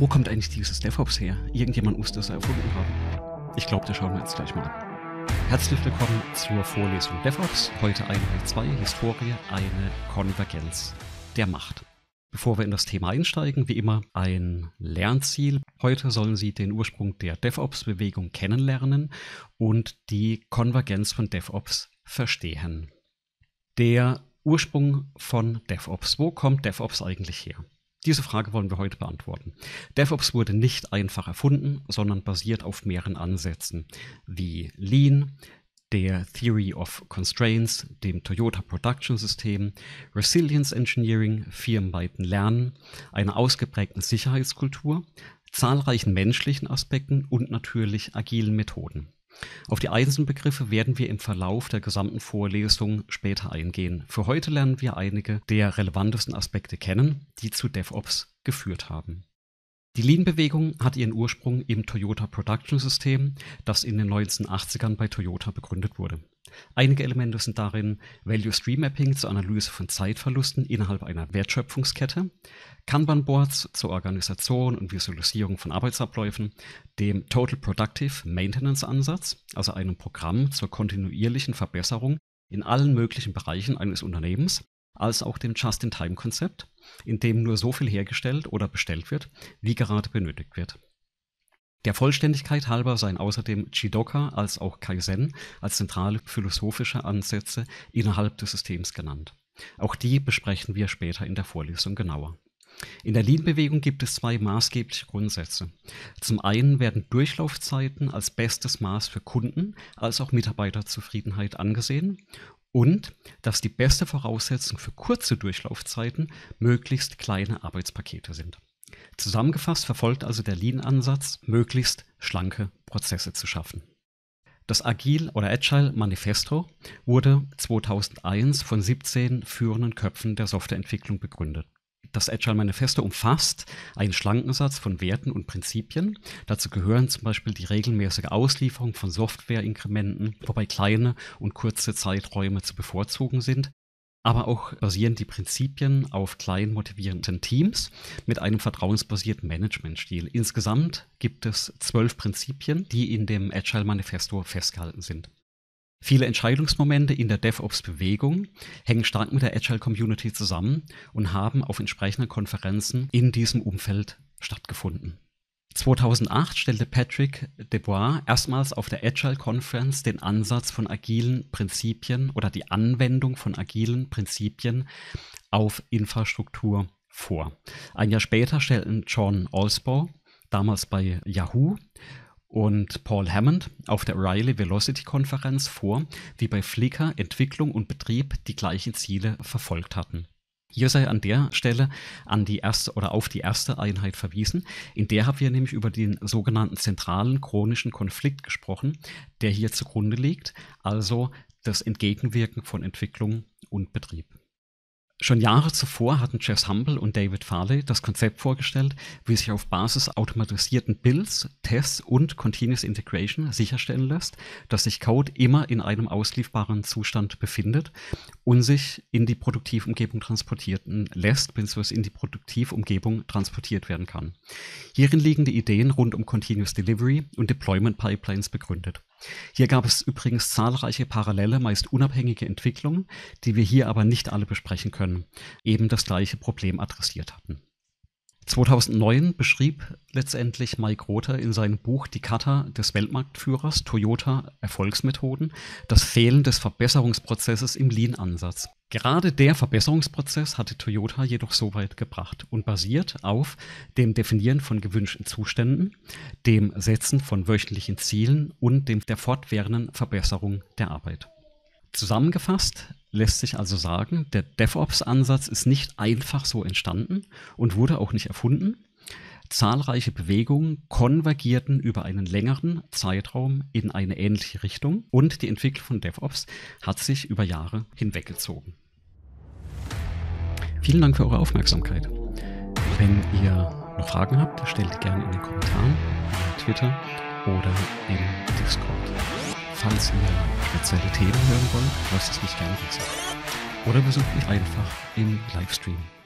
Wo kommt eigentlich dieses DevOps her? Irgendjemand muss das erfunden haben. Ich glaube, da schauen wir jetzt gleich mal an. Herzlich willkommen zur Vorlesung DevOps. Heute Einheit 2, Historie, eine Konvergenz der Macht. Bevor wir in das Thema einsteigen, wie immer ein Lernziel. Heute sollen Sie den Ursprung der DevOps-Bewegung kennenlernen und die Konvergenz von DevOps verstehen. Der Ursprung von DevOps. Wo kommt DevOps eigentlich her? Diese Frage wollen wir heute beantworten. DevOps wurde nicht einfach erfunden, sondern basiert auf mehreren Ansätzen wie Lean, der Theory of Constraints, dem Toyota Production System, Resilience Engineering, firmenweiten Lernen, einer ausgeprägten Sicherheitskultur, zahlreichen menschlichen Aspekten und natürlich agilen Methoden. Auf die Einzelbegriffe werden wir im Verlauf der gesamten Vorlesung später eingehen. Für heute lernen wir einige der relevantesten Aspekte kennen, die zu DevOps geführt haben. Die Lean-Bewegung hat ihren Ursprung im Toyota Production System, das in den 1980ern bei Toyota begründet wurde. Einige Elemente sind darin Value Stream Mapping zur Analyse von Zeitverlusten innerhalb einer Wertschöpfungskette, Kanban-Boards zur Organisation und Visualisierung von Arbeitsabläufen, dem Total Productive Maintenance Ansatz, also einem Programm zur kontinuierlichen Verbesserung in allen möglichen Bereichen eines Unternehmens, als auch dem Just-in-Time-Konzept, in dem nur so viel hergestellt oder bestellt wird, wie gerade benötigt wird. Der Vollständigkeit halber seien außerdem Jidoka als auch Kaizen als zentrale philosophische Ansätze innerhalb des Systems genannt. Auch die besprechen wir später in der Vorlesung genauer. In der Lean-Bewegung gibt es zwei maßgebliche Grundsätze. Zum einen werden Durchlaufzeiten als bestes Maß für Kunden als auch Mitarbeiterzufriedenheit angesehen und dass die beste Voraussetzung für kurze Durchlaufzeiten möglichst kleine Arbeitspakete sind. Zusammengefasst verfolgt also der Lean-Ansatz, möglichst schlanke Prozesse zu schaffen. Das Agile oder Agile Manifesto wurde 2001 von 17 führenden Köpfen der Softwareentwicklung begründet. Das Agile Manifesto umfasst einen schlanken Satz von Werten und Prinzipien. Dazu gehören zum Beispiel die regelmäßige Auslieferung von Softwareinkrementen, wobei kleine und kurze Zeiträume zu bevorzugen sind. Aber auch basieren die Prinzipien auf klein motivierenden Teams mit einem vertrauensbasierten Managementstil. Insgesamt gibt es zwölf Prinzipien, die in dem Agile Manifesto festgehalten sind. Viele Entscheidungsmomente in der DevOps-Bewegung hängen stark mit der Agile-Community zusammen und haben auf entsprechenden Konferenzen in diesem Umfeld stattgefunden. 2008 stellte Patrick Debois erstmals auf der Agile Conference den Ansatz von agilen Prinzipien oder die Anwendung von agilen Prinzipien auf Infrastruktur vor. Ein Jahr später stellten John Alsbaugh, damals bei Yahoo, und Paul Hammond auf der O'Reilly Velocity Konferenz vor, wie bei Flickr Entwicklung und Betrieb die gleichen Ziele verfolgt hatten. Hier sei an der Stelle an die erste oder auf die erste Einheit verwiesen. In der haben wir nämlich über den sogenannten zentralen chronischen Konflikt gesprochen, der hier zugrunde liegt, also das Entgegenwirken von Entwicklung und Betrieb. Schon Jahre zuvor hatten Jess Humble und David Farley das Konzept vorgestellt, wie sich auf Basis automatisierten Builds, Tests und Continuous Integration sicherstellen lässt, dass sich Code immer in einem auslieferbaren Zustand befindet und sich in die Produktivumgebung transportieren lässt, bzw. in die Produktivumgebung transportiert werden kann. Hierin liegen die Ideen rund um Continuous Delivery und Deployment Pipelines begründet. Hier gab es übrigens zahlreiche parallele, meist unabhängige Entwicklungen, die wir hier aber nicht alle besprechen können, eben das gleiche Problem adressiert hatten. 2009 beschrieb letztendlich Mike Rother in seinem Buch Die Kata des Weltmarktführers Toyota Erfolgsmethoden das Fehlen des Verbesserungsprozesses im Lean-Ansatz. Gerade der Verbesserungsprozess hatte Toyota jedoch so weit gebracht und basiert auf dem Definieren von gewünschten Zuständen, dem Setzen von wöchentlichen Zielen und dem der fortwährenden Verbesserung der Arbeit. Zusammengefasst lässt sich also sagen, der DevOps-Ansatz ist nicht einfach so entstanden und wurde auch nicht erfunden. Zahlreiche Bewegungen konvergierten über einen längeren Zeitraum in eine ähnliche Richtung und die Entwicklung von DevOps hat sich über Jahre hinweggezogen. Vielen Dank für eure Aufmerksamkeit. Wenn ihr noch Fragen habt, stellt gerne in den Kommentaren, auf Twitter oder im Discord. Falls ihr spezielle Themen hören wollt, lasst es mich gerne wissen. Oder besucht mich einfach im Livestream.